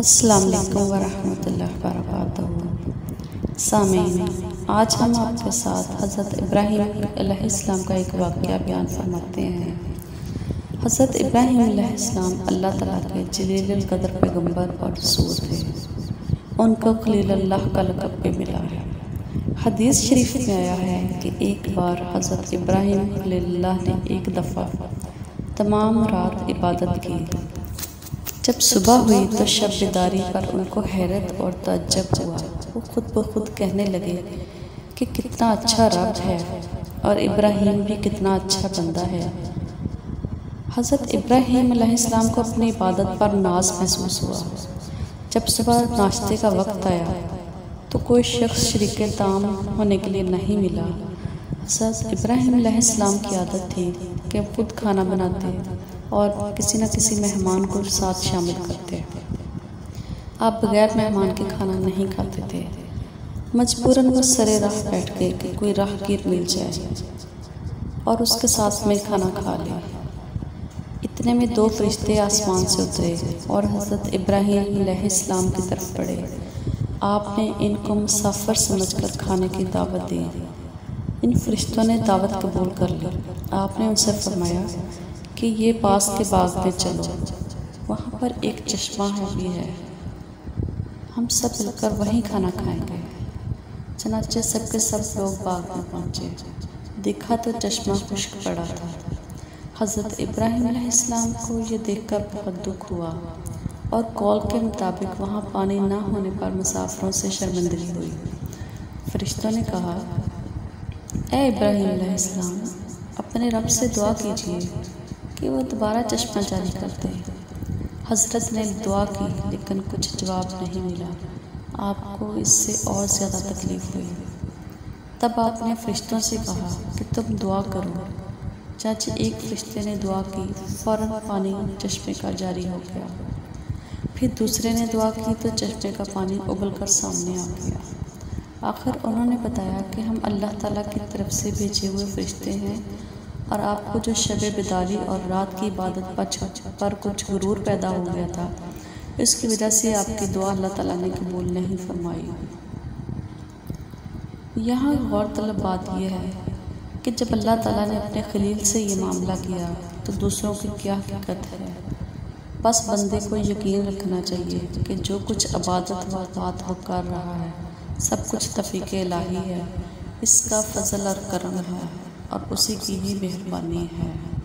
अस्सलाम वालेकुम वरहमतुल्लाहि वबरकातुहू। सामीन, आज हम आपके साथ हज़रत इब्राहिम अलैहिस्सलाम का एक वाक़या बयान फरमाते हैं। हज़रत इब्राहिम अलैहिस्सलाम अल्लाह ताला के जलील कदर पैगंबर और रसूल थे। उनको खलील अल्लाह का लकब भी मिला है। हदीस शरीफ में आया है कि एक बार हज़रत इब्राहिम खलील्लाह ने एक दफ़ा तमाम रात इबादत की। जब सुबह हुई तो शब बेदारी पर उनको हैरत और तजब हुआ। वो खुद ब खुद कहने लगे कि कितना अच्छा रब है और इब्राहिम भी कितना अच्छा बंदा है। हज़रत इब्राहिम अलैहिस्सलाम को अपनी इबादत पर नाज महसूस हुआ। जब सुबह नाश्ते का वक्त आया तो कोई शख्स शरीक ताम होने के लिए नहीं मिला। हज़रत इब्राहिम अलैहिस्सलाम की आदत थी कि खुद खाना बनाते। और किसी न किसी मेहमान को साथ शामिल करते आप बगैर मेहमान के खाना नहीं खाते थे। मजबूरन वो सरे राह बैठ के कोई राहगीर मिल जाए और उसके साथ में खाना खा ले। इतने में दो फरिश्ते आसमान से उतरे और हज़रत इब्राहिम इस्लाम की तरफ़ पड़े आपने इनको मुसाफर समझकर खाने की दावत दी। इन फरिश्तों ने दावत कबूल कर ली। आपने उनसे फरमाया कि ये पास के बाग में चलो। वहाँ पर एक चश्मा है भी है। हम सब मिलकर वहीं खाना खाएँगे। चनाचे सबके सब लोग बाग में पहुँचे। देखा तो चश्मा खुश्क पड़ा था। हज़रत इब्राहिम इस्लाम को ये देखकर बहुत दुख हुआ और कॉल के मुताबिक वहाँ पानी ना होने पर मुसाफरों से शर्मिंदगी हुई। फरिश्तों ने कहा, ए इब्राहिम अपने रब से दुआ कीजिए। कि वो दोबारा चश्मा जारी कर दे हज़रत ने दुआ की, लेकिन कुछ जवाब नहीं मिला। आपको इससे और ज़्यादा तकलीफ़ हुई। तब आपने फरिश्तों से कहा कि तुम दुआ करो। चाची, एक फरिश्ते ने दुआ की फ़ौर पानी चश्मे का जारी हो गया। फिर दूसरे ने दुआ की तो चश्मे का पानी उबल कर सामने आ गया। आखिर उन्होंने बताया कि हम अल्लाह ताला की तरफ़ से भेजे हुए फरिश्ते हैं। और आपको जो शब बेदारी और रात की इबादत पर पर कुछ गुरूर पैदा हो गया था, इसकी वजह से आपकी दुआ अल्लाह ताला ने कबूल नहीं फरमाई। यहाँ गौरतलब बात यह है कि जब अल्लाह ताला ने अपने खलील से ये मामला किया तो दूसरों की क्या हकीकत है? बस बंदे को यकीन रखना चाहिए कि जो कुछ अबादत व बात वो कर रहा है, सब कुछ तफ़ीक लाही है, इसका फजल और करम है। और उसी की ही मेहरबानी है।